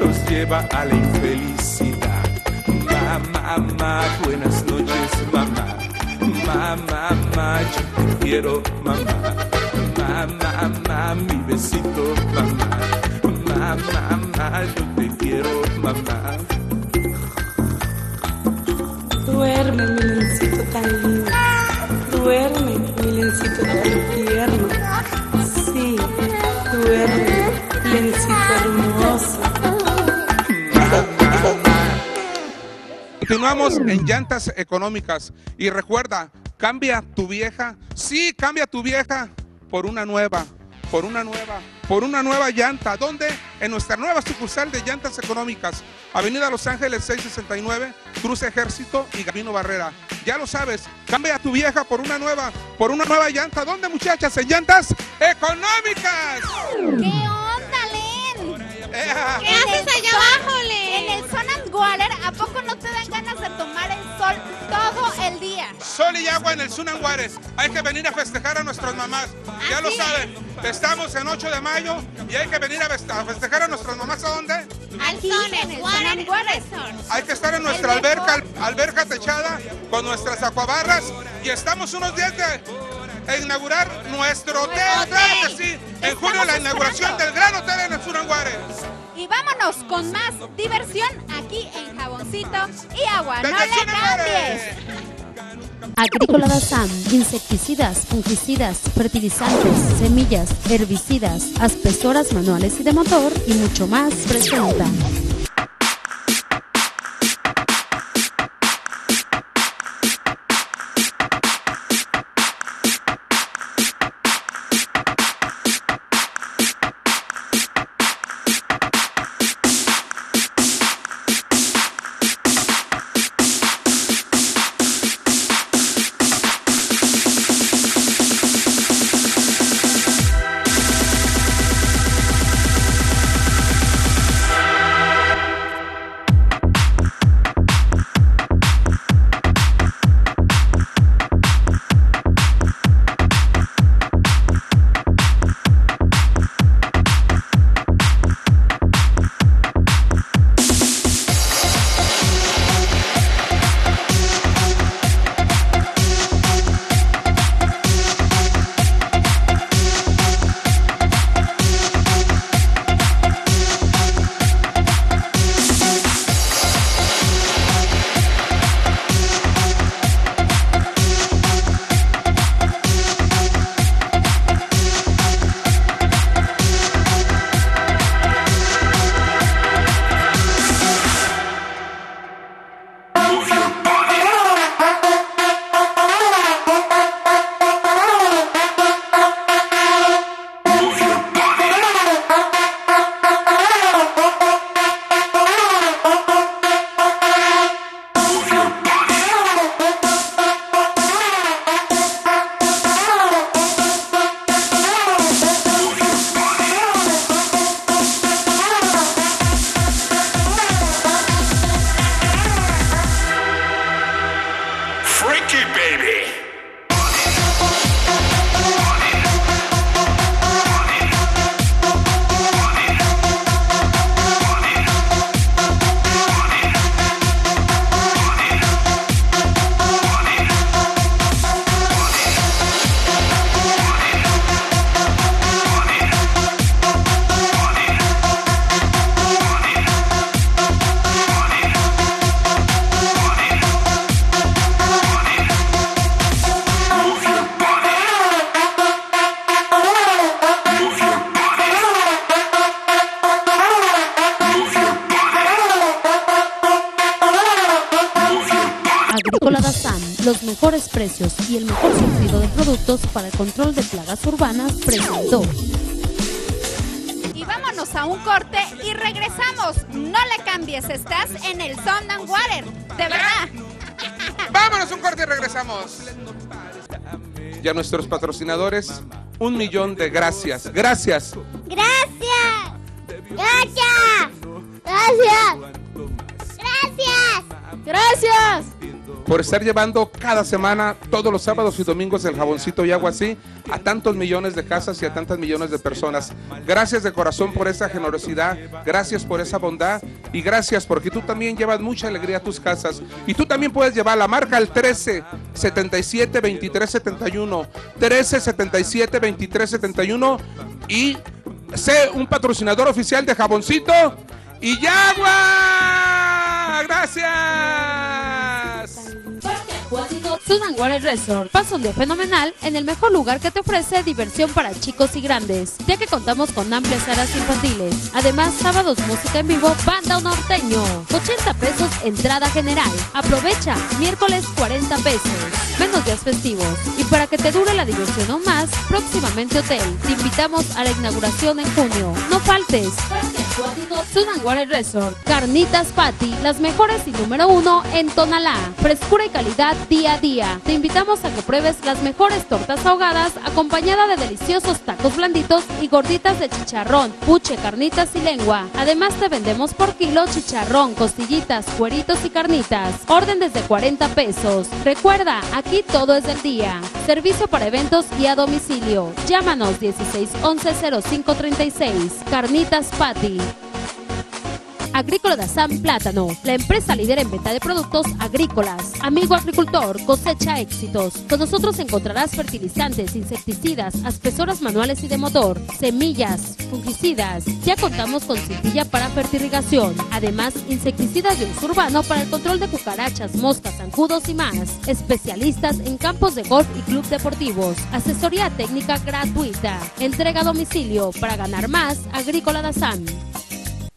nos lleva a la infelicidad. Mamá, mamá, buenas noches, mamá. Mamá, mamá, yo te quiero, mamá. Mamá, mamá, mi besito, mamá. Mamá, mamá, yo te quiero, mamá. Duerme, mi lencito tan lindo. Duerme, mi lencito tan tierno. Continuamos en llantas económicas y recuerda, cambia tu vieja, sí, cambia tu vieja por una nueva, por una nueva, por una nueva llanta. ¿Dónde? En nuestra nueva sucursal de llantas económicas, Avenida Los Ángeles 669, Cruz Ejército y Gabino Barrera. Ya lo sabes, cambia tu vieja por una nueva, por una nueva llanta. ¿Dónde, muchachas? En llantas económicas. ¿Qué onda, Len? ¿Qué haces allá abajo, Len? Water, ¿a poco no te dan ganas de tomar el sol todo el día? Sol y agua en el Sunan Juárez. Hay que venir a festejar a nuestras mamás. Ya lo saben. Estamos en 8 de mayo y hay que venir a fest- a festejar a nuestras mamás. ¿A dónde? Aquí, en el Sun and Water. Hay que estar en nuestra alberca, al- alberca techada con nuestras acuabarras y estamos unos días de de inaugurar nuestro hotel. Claro que sí. En julio la inauguración del gran hotel en el. Y vámonos con más diversión aquí en Jaboncito y Agua. No le cambies. Agrícola Dazam, insecticidas, fungicidas, fertilizantes, semillas, herbicidas, aspesoras manuales y de motor y mucho más presenta. Mejores precios y el mejor surtido de productos para el control de plagas urbanas presentó. Y vámonos a un corte y regresamos. No le cambies, estás en el Sun and Water. De verdad. Vámonos un corte y regresamos. Y a nuestros patrocinadores, un millón de gracias. Gracias. Gracias. Gracias. Gracias. Gracias. Gracias. Por estar llevando cada semana, todos los sábados y domingos, el jaboncito y agua así a tantos millones de casas y a tantas millones de personas. Gracias de corazón por esa generosidad, gracias por esa bondad y gracias porque tú también llevas mucha alegría a tus casas. Y tú también puedes llevar la marca al 13 77 23 71, 13 77 23 71 y sé un patrocinador oficial de jaboncito y Yagua. Gracias. Sudan Water Resort. Pasa un día fenomenal en el mejor lugar que te ofrece diversión para chicos y grandes, ya que contamos con amplias áreas infantiles. Además, sábados música en vivo, banda norteño. 80 pesos entrada general. Aprovecha, miércoles 40 pesos. Menos días festivos. Y para que te dure la diversión aún más, próximamente hotel. Te invitamos a la inauguración en junio. No faltes. Sudan Water Resort. Carnitas Patty, las mejores y número uno en Tonalá. Frescura y calidad día a día. Te invitamos a que pruebes las mejores tortas ahogadas acompañada de deliciosos tacos blanditos y gorditas de chicharrón, puche, carnitas y lengua. Además te vendemos por kilo chicharrón, costillitas, cueritos y carnitas. Orden desde 40 pesos. Recuerda, aquí todo es del día. Servicio para eventos y a domicilio. Llámanos 16 11 0536. Carnitas Patty. Agrícola de San Plátano, la empresa líder en venta de productos agrícolas. Amigo agricultor, cosecha éxitos. Con nosotros encontrarás fertilizantes, insecticidas, aspesoras manuales y de motor, semillas, fungicidas. Ya contamos con cintilla para fertirrigación. Además, insecticidas de uso urbano para el control de cucarachas, moscas, zancudos y más. Especialistas en campos de golf y club deportivos. Asesoría técnica gratuita. Entrega a domicilio para ganar más. Agrícola San.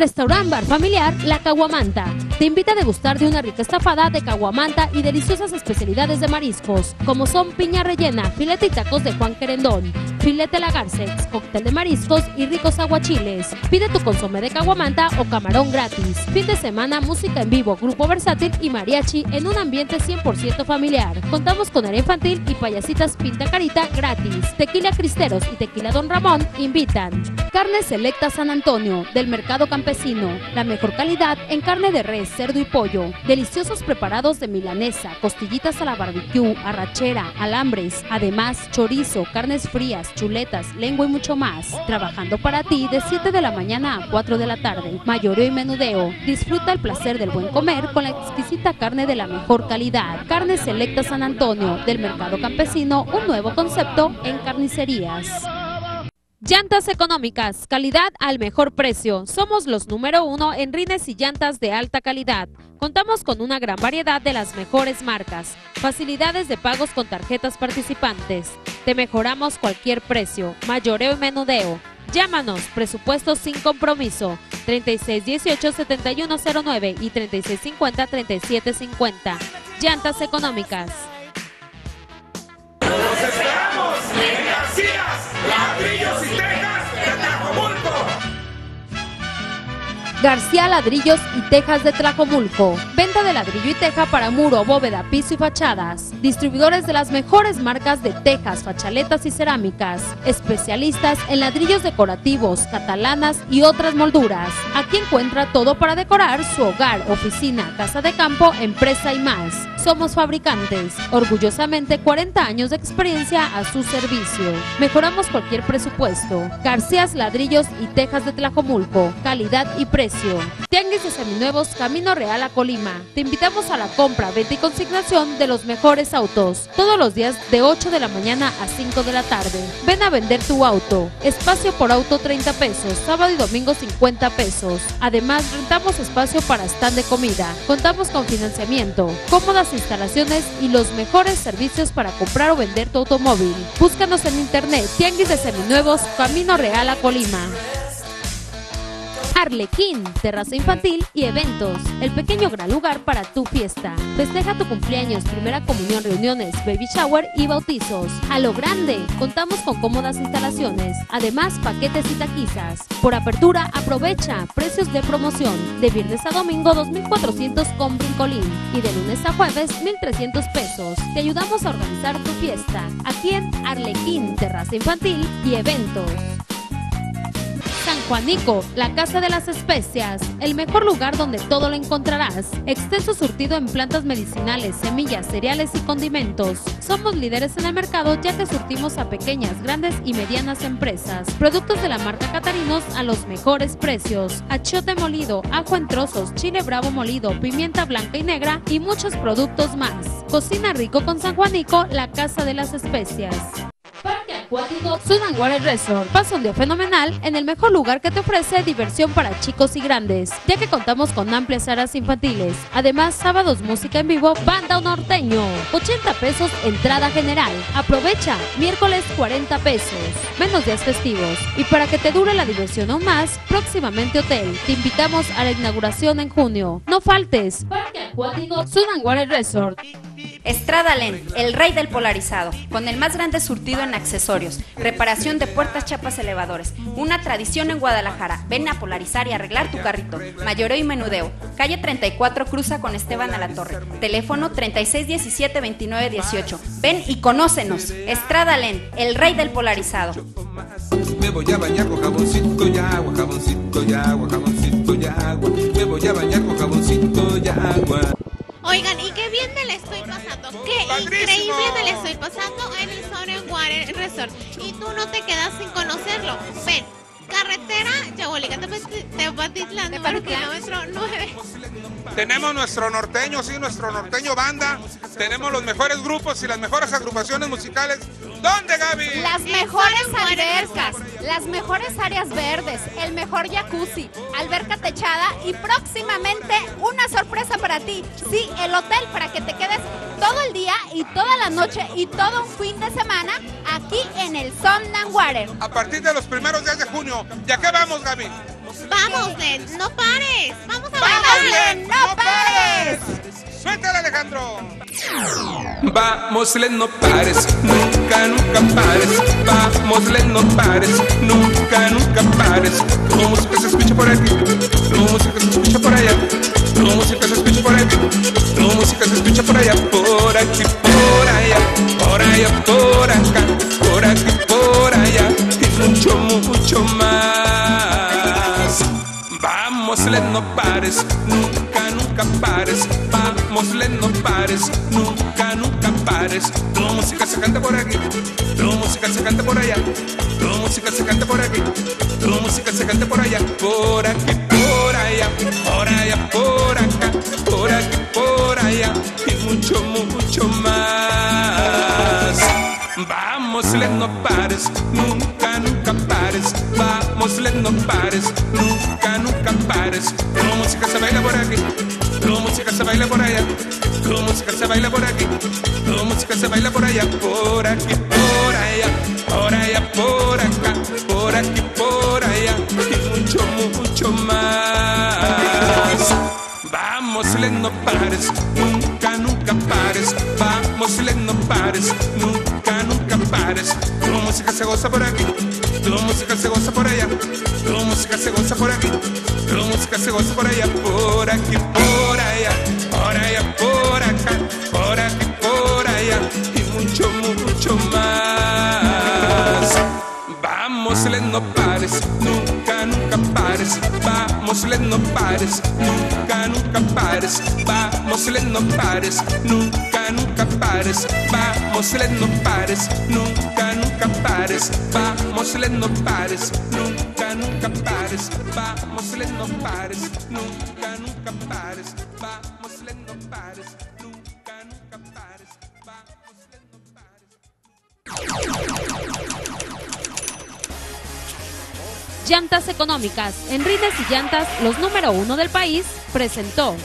Restaurant Bar Familiar La Caguamanta. Te invita a degustar de una rica estafada de caguamanta y deliciosas especialidades de mariscos, como son piña rellena, filete y tacos de Juan Querendón, filete lagarcex, cóctel de mariscos y ricos aguachiles. Pide tu consomé de caguamanta o camarón gratis. Fin de semana, música en vivo, grupo versátil y mariachi en un ambiente 100% familiar. Contamos con área infantil y payasitas pinta carita gratis. Tequila Cristeros y Tequila Don Ramón invitan. Carne Selecta San Antonio, del Mercado Campesino. La mejor calidad en carne de res, cerdo y pollo. Deliciosos preparados de milanesa, costillitas a la barbecue, arrachera, alambres. Además, chorizo, carnes frías, chuletas, lengua y mucho más. Trabajando para ti de 7 de la mañana a 4 de la tarde. Mayoreo y menudeo. Disfruta el placer del buen comer con la exquisita carne de la mejor calidad. Carne Selecta San Antonio, del Mercado Campesino, un nuevo concepto en carnicerías. Llantas económicas, calidad al mejor precio. Somos los número uno en rines y llantas de alta calidad. Contamos con una gran variedad de las mejores marcas. Facilidades de pagos con tarjetas participantes. Te mejoramos cualquier precio. Mayoreo y menudeo. Llámanos, presupuesto sin compromiso. 3618-7109 y 3650-3750. Llantas económicas. García Ladrillos y Tejas de Tlajomulco. Ladrillo y teja para muro, bóveda, piso y fachadas. Distribuidores de las mejores marcas de tejas, fachaletas y cerámicas. Especialistas en ladrillos decorativos, catalanas y otras molduras. Aquí encuentra todo para decorar su hogar, oficina, casa de campo, empresa y más. Somos fabricantes. Orgullosamente 40 años de experiencia a su servicio. Mejoramos cualquier presupuesto. Garcías Ladrillos y Tejas de Tlajomulco. Calidad y precio. Tianguis de Seminuevos, Camino Real a Colima. Te invitamos a la compra, venta y consignación de los mejores autos. Todos los días de 8 de la mañana a 5 de la tarde. Ven a vender tu auto. Espacio por auto 30 pesos. Sábado y domingo 50 pesos. Además, rentamos espacio para stand de comida. Contamos con financiamiento, cómodas instalaciones y los mejores servicios para comprar o vender tu automóvil. Búscanos en internet. Tianguis de Seminuevos, Camino Real a Colima. Arlequín, terraza infantil y eventos. El pequeño gran lugar para tu fiesta. Festeja tu cumpleaños, primera comunión, reuniones, baby shower y bautizos. A lo grande, contamos con cómodas instalaciones. Además, paquetes y taquizas. Por apertura, aprovecha precios de promoción. De viernes a domingo, 2,400 con brincolín. Y de lunes a jueves, 1,300 pesos. Te ayudamos a organizar tu fiesta. Aquí en Arlequín, terraza infantil y eventos. San Juanico, la casa de las especias, el mejor lugar donde todo lo encontrarás. Extenso surtido en plantas medicinales, semillas, cereales y condimentos. Somos líderes en el mercado ya que surtimos a pequeñas, grandes y medianas empresas. Productos de la marca Catarinos a los mejores precios. Achiote molido, ajo en trozos, chile bravo molido, pimienta blanca y negra y muchos productos más. Cocina rico con San Juanico, la casa de las especias. Acuático Water Resort. Pasa un día fenomenal en el mejor lugar que te ofrece diversión para chicos y grandes, ya que contamos con amplias áreas infantiles. Además, sábados música en vivo, banda norteño. 80 pesos entrada general. Aprovecha, miércoles 40 pesos. Menos días festivos. Y para que te dure la diversión aún más, próximamente hotel. Te invitamos a la inauguración en junio. No faltes. Parque Acuático Sudan Water Resort. Estradalen, el rey del polarizado, con el más grande surtido en accesorios, reparación de puertas, chapas, elevadores. Una tradición en Guadalajara. Ven a polarizar y arreglar tu carrito. Mayoreo y menudeo. Calle 34 cruza con Esteban a la Torre. Teléfono 3617-2918. Ven y conócenos. Estradalen, el rey del polarizado. Me voy a bañar con jaboncito y agua, jaboncito y agua, jaboncito y agua. Me voy a bañar con jaboncito y agua. Oigan, y qué bien me la estoy pasando. Qué increíble me la estoy pasando en el Southern Water Resort. Y tú no te quedas sin conocerlo. Ven, carretera Yahualica, número kilómetro 9. Tenemos nuestro norteño, sí, nuestro norteño banda. Tenemos los mejores grupos y las mejores agrupaciones musicales. ¿Dónde, Gaby? Las mejores albercas, las mejores áreas verdes, el mejor jacuzzi, alberca techada y próximamente una sorpresa para ti. Sí, el hotel para que te quedes todo el día y toda la noche y todo un fin de semana aquí en el Somnan Water. A partir de los primeros días de junio. ¿Ya qué vamos, Gaby? Vamos, Len, no pares. Vamos a ¡Vamos, bailar. Len, no pares! Suéltale, Alejandro. Vamos, Len, no pares, nunca, nunca pares. Vamos, Len, no pares, nunca, nunca pares. Tu música se escucha por aquí, tu música se escucha por allá. Tu música se escucha por aquí, tu música se escucha por allá, por aquí, por allá, por allá, por acá, por aquí, por allá y mucho, mucho más. Vamos, Len, no pares, nunca, nunca pares. Vamos, Len, no pares, nunca, pares. Tu música se canta por aquí, tu música se canta por allá, tu música se canta por aquí, tu música se canta por allá, por aquí, por allá, por allá, por acá, por aquí, por allá y mucho, mucho más. Vamos, no pares, nunca, nunca pares. Vamos, no pares, nunca, nunca pares. Tu música se baila por aquí, tu música se baila por allá, tu música se baila por aquí, tu música se baila por allá, por aquí, por allá, por allá, por acá, por aquí, por allá. Y mucho, mucho más. Vamos, Len, no pares, nunca, nunca pares. Vamos, Len, no pares, nunca, nunca pares. Tu música se goza por aquí, tu música se goza por allá, tu música se goza por aquí, tu música se goza por allá, por aquí, por allá, por allá, por acá, por aquí, por allá y mucho, mucho más. Vamos, Len, no pares, nunca, nunca pares. Vamos, Len, no pares, nunca, nunca pares. Vamos, Len, no pares, nunca, nunca pares. Vamos, Len, no pares, nunca, nunca pares. Vamos, Len, no pares, nunca, nunca pares. Vamos, Len, no pares, nunca, nunca pares. Vamos, Len, no pares, nunca, nunca pares. Vamos, Len, no pares. Llantas económicas. En rines y llantas, los número uno del país, presentó.